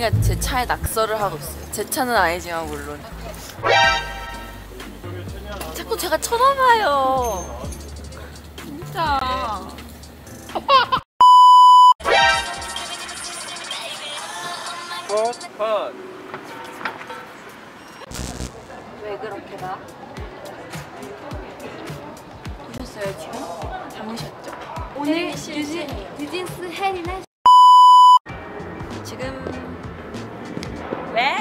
혜린이가 제 차에 낙서를 하고 있어요. 제 차는 아니지만 물론. 자꾸 제가 쳐다봐요. 진짜. 컷. 왜 그렇게 나? 보셨어요 지금? 잠으셨죠? 오늘 뉴진, 뉴진스 혜린의 แม่